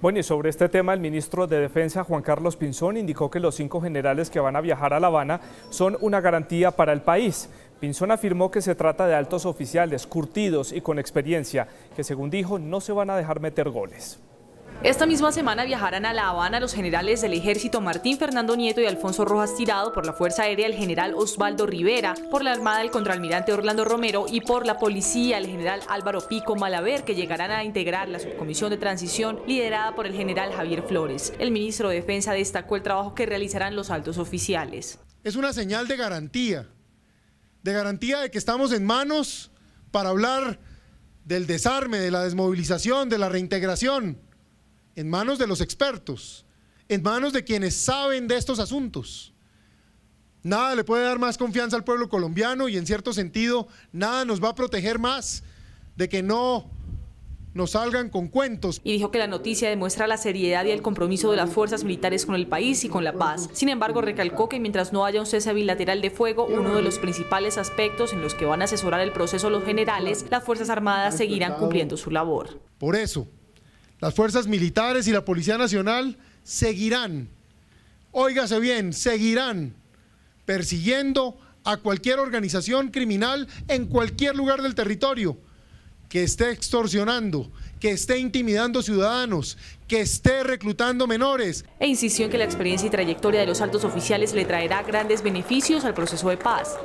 Bueno, y sobre este tema, el ministro de Defensa, Juan Carlos Pinzón, indicó que los cinco generales que van a viajar a La Habana son una garantía para el país. Pinzón afirmó que se trata de altos oficiales, curtidos y con experiencia, que según dijo no se van a dejar meter goles. Esta misma semana viajarán a La Habana los generales del ejército Martín Fernando Nieto y Alfonso Rojas Tirado, por la Fuerza Aérea el general Osvaldo Rivera, por la Armada el contraalmirante Orlando Romero y por la Policía el general Álvaro Pico Malaver, que llegarán a integrar la subcomisión de transición liderada por el general Javier Flores. El ministro de Defensa destacó el trabajo que realizarán los altos oficiales. Es una señal de garantía, de garantía de que estamos en manos para hablar del desarme, de la desmovilización, de la reintegración en manos de los expertos, en manos de quienes saben de estos asuntos. Nada le puede dar más confianza al pueblo colombiano y en cierto sentido nada nos va a proteger más de que no nos salgan con cuentos. Y dijo que la noticia demuestra la seriedad y el compromiso de las fuerzas militares con el país y con la paz. Sin embargo, recalcó que mientras no haya un cese bilateral de fuego, uno de los principales aspectos en los que van a asesorar el proceso los generales, las Fuerzas Armadas seguirán cumpliendo su labor. Por eso, las fuerzas militares y la Policía Nacional seguirán, óigase bien, seguirán persiguiendo a cualquier organización criminal en cualquier lugar del territorio que esté extorsionando, que esté intimidando ciudadanos, que esté reclutando menores. E insistió en que la experiencia y trayectoria de los altos oficiales le traerá grandes beneficios al proceso de paz.